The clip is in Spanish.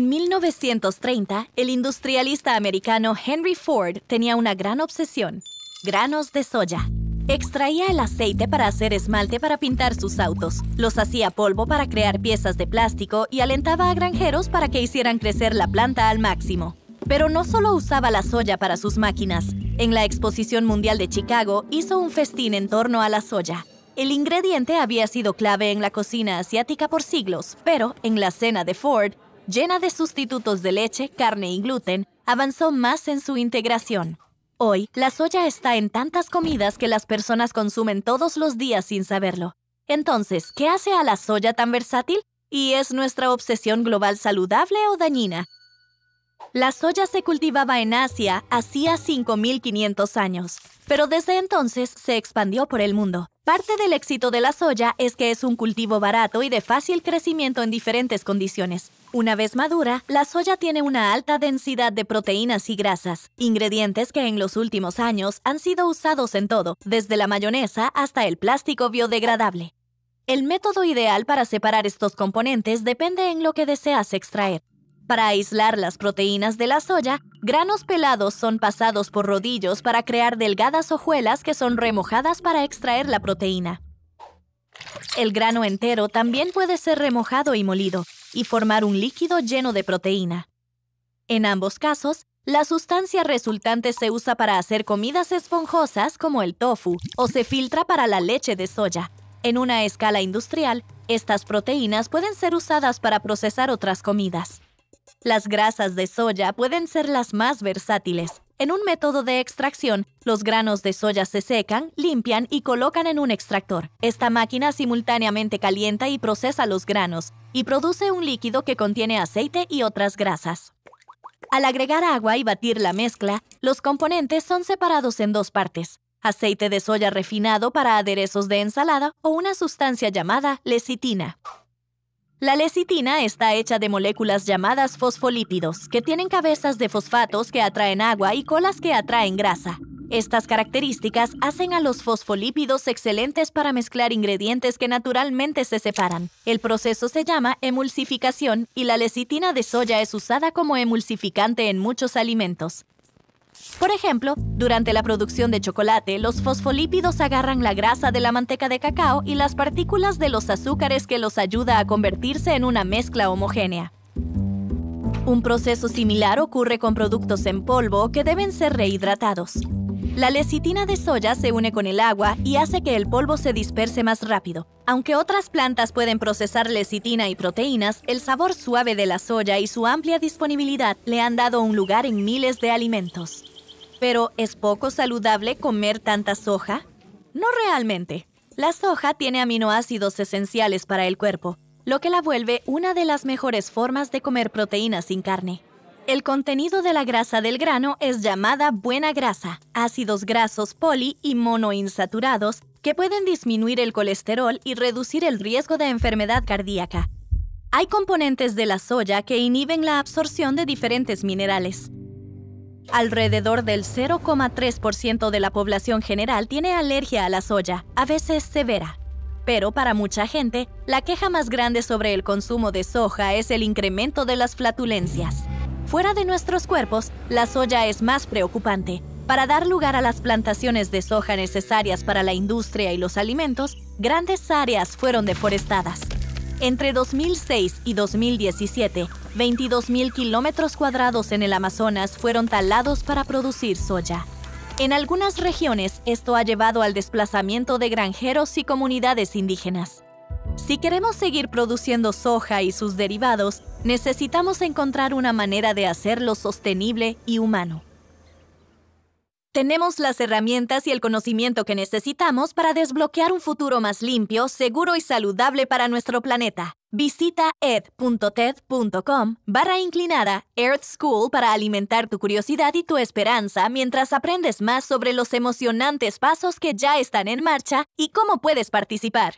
En 1930, el industrialista americano Henry Ford tenía una gran obsesión, granos de soya. Extraía el aceite para hacer esmalte para pintar sus autos, los hacía polvo para crear piezas de plástico y alentaba a granjeros para que hicieran crecer la planta al máximo. Pero no solo usaba la soya para sus máquinas. En la Exposición Mundial de Chicago hizo un festín en torno a la soya. El ingrediente había sido clave en la cocina asiática por siglos, pero en la cena de Ford, llena de sustitutos de leche, carne y gluten, avanzó más en su integración. Hoy, la soya está en tantas comidas que las personas consumen todos los días sin saberlo. Entonces, ¿qué hace a la soya tan versátil? ¿Y es nuestra obsesión global saludable o dañina? La soya se cultivaba en Asia hacía 5.500 años, pero desde entonces se expandió por el mundo. Parte del éxito de la soya es que es un cultivo barato y de fácil crecimiento en diferentes condiciones. Una vez madura, la soya tiene una alta densidad de proteínas y grasas, ingredientes que en los últimos años han sido usados en todo, desde la mayonesa hasta el plástico biodegradable. El método ideal para separar estos componentes depende en lo que deseas extraer. Para aislar las proteínas de la soya, granos pelados son pasados por rodillos para crear delgadas hojuelas que son remojadas para extraer la proteína. El grano entero también puede ser remojado y molido y formar un líquido lleno de proteína. En ambos casos, la sustancia resultante se usa para hacer comidas esponjosas como el tofu o se filtra para la leche de soya. En una escala industrial, estas proteínas pueden ser usadas para procesar otras comidas. Las grasas de soya pueden ser las más versátiles. En un método de extracción, los granos de soya se secan, limpian y colocan en un extractor. Esta máquina simultáneamente calienta y procesa los granos y produce un líquido que contiene aceite y otras grasas. Al agregar agua y batir la mezcla, los componentes son separados en dos partes. Aceite de soya refinado para aderezos de ensalada o una sustancia llamada lecitina. La lecitina está hecha de moléculas llamadas fosfolípidos, que tienen cabezas de fosfatos que atraen agua y colas que atraen grasa. Estas características hacen a los fosfolípidos excelentes para mezclar ingredientes que naturalmente se separan. El proceso se llama emulsificación y la lecitina de soya es usada como emulsificante en muchos alimentos. Por ejemplo, durante la producción de chocolate, los fosfolípidos agarran la grasa de la manteca de cacao y las partículas de los azúcares que los ayuda a convertirse en una mezcla homogénea. Un proceso similar ocurre con productos en polvo que deben ser rehidratados. La lecitina de soya se une con el agua y hace que el polvo se disperse más rápido. Aunque otras plantas pueden procesar lecitina y proteínas, el sabor suave de la soya y su amplia disponibilidad le han dado un lugar en miles de alimentos. Pero, ¿es poco saludable comer tanta soja? No realmente. La soja tiene aminoácidos esenciales para el cuerpo, lo que la vuelve una de las mejores formas de comer proteínas sin carne. El contenido de la grasa del grano es llamada buena grasa, ácidos grasos poli y monoinsaturados que pueden disminuir el colesterol y reducir el riesgo de enfermedad cardíaca. Hay componentes de la soya que inhiben la absorción de diferentes minerales. Alrededor del 0,3% de la población general tiene alergia a la soya, a veces severa. Pero para mucha gente, la queja más grande sobre el consumo de soja es el incremento de las flatulencias. Fuera de nuestros cuerpos, la soya es más preocupante. Para dar lugar a las plantaciones de soja necesarias para la industria y los alimentos, grandes áreas fueron deforestadas. Entre 2006 y 2017, 22.000 kilómetros cuadrados en el Amazonas fueron talados para producir soya. En algunas regiones, esto ha llevado al desplazamiento de granjeros y comunidades indígenas. Si queremos seguir produciendo soja y sus derivados, necesitamos encontrar una manera de hacerlo sostenible y humano. Tenemos las herramientas y el conocimiento que necesitamos para desbloquear un futuro más limpio, seguro y saludable para nuestro planeta. Visita ed.ted.com barra inclinada Earth School para alimentar tu curiosidad y tu esperanza mientras aprendes más sobre los emocionantes pasos que ya están en marcha y cómo puedes participar.